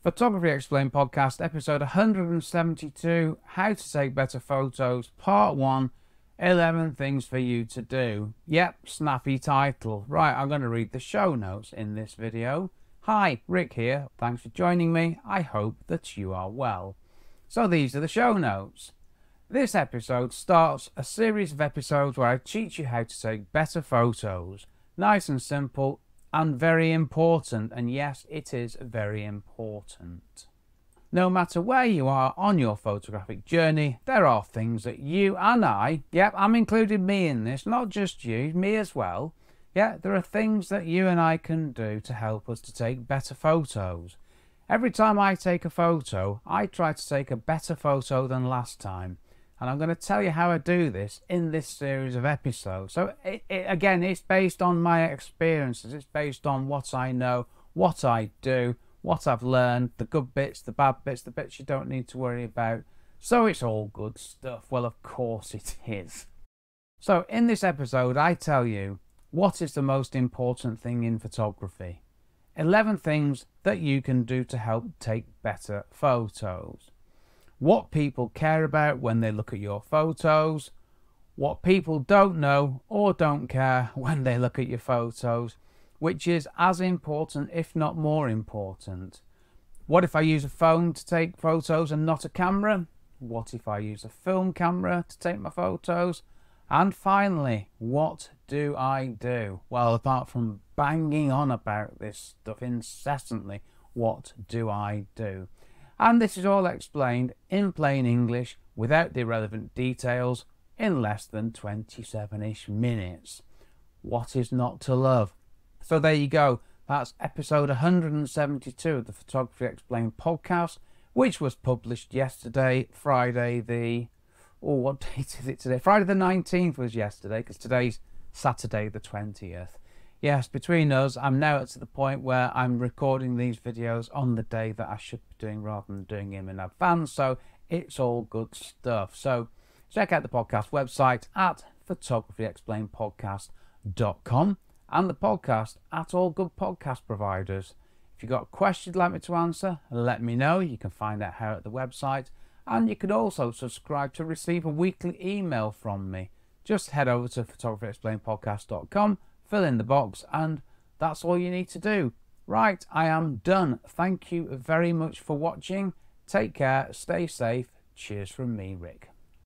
Photography Explained podcast, episode 172 How to Take Better Photos, part 1 11 Things for You to Do. Yep, snappy title. Right, I'm going to read the show notes in this video. Hi, Rick here. Thanks for joining me. I hope that you are well. So, these are the show notes. This episode starts a series of episodes where I teach you how to take better photos. Nice and simple, and very important. And yes, it is very important. No matter where you are on your photographic journey, there are things that you and I, yep, I'm including me in this, not just you, me as well. Yeah, there are things that you and I can do to help us to take better photos. Every time I take a photo, I try to take a better photo than last time. And I'm going to tell you how I do this in this series of episodes. So, it, it, again, it's based on my experiences, it's based on what I know, what I do, what I've learned, the good bits, the bad bits, the bits you don't need to worry about. So, it's all good stuff. Well, of course it is. So, in this episode, I tell you what is the most important thing in photography. 11 things that you can do to help take better photos what people care about when they look at your photos, what people don't know or don't care when they look at your photos, which is as important, if not more important. What if I use a phone to take photos and not a camera? What if I use a film camera to take my photos? And finally, what do I do? Well, apart from banging on about this stuff incessantly, what do I do? And this is all explained in plain English without the irrelevant details in less than 27ish minutes. What is not to love? So there you go. That's episode 172 of the Photography Explained podcast, which was published yesterday, Friday the. Oh, what date is it today? Friday the 19th was yesterday, because today's Saturday the 20th yes, between us, I'm now at the point where I'm recording these videos on the day that I should be doing rather than doing them in advance. So it's all good stuff. So check out the podcast website at photographyexplainedpodcast.com and the podcast at all good podcast providers. If you've got a question you'd like me to answer, let me know. You can find out how at the website. And you can also subscribe to receive a weekly email from me. Just head over to photographyexplainedpodcast.com fill in the box, and that's all you need to do. Right, I am done. Thank you very much for watching. Take care, stay safe. Cheers from me, Rick.